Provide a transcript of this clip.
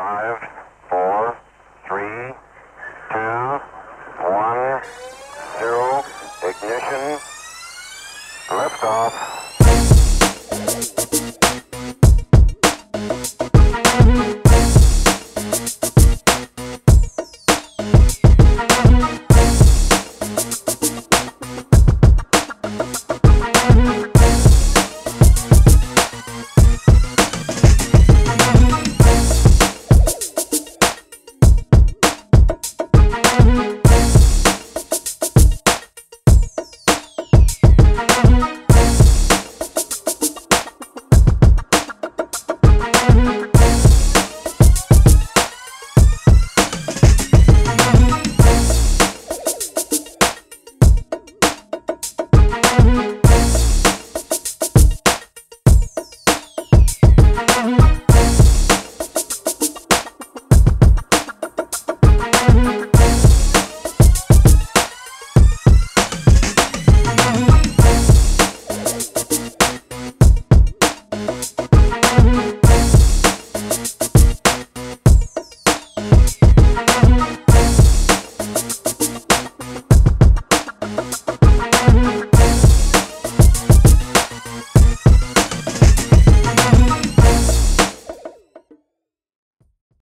Five, four, three, two, one, zero. Ignition. Liftoff.